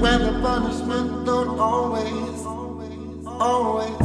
where the punishment don't always, always